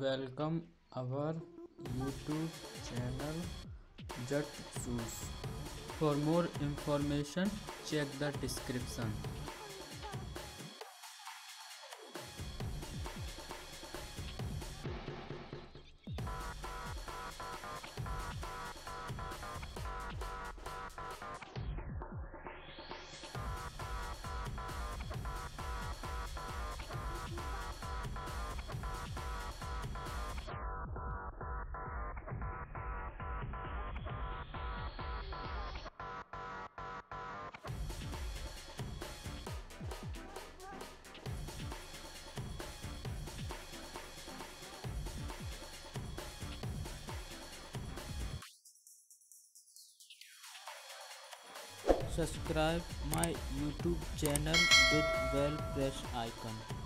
Welcome our YouTube channel Just Choose. For more information, check the description. subscribe my youtube channel with bell press icon